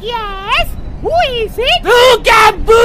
Yes? Who is it? Boogaboo!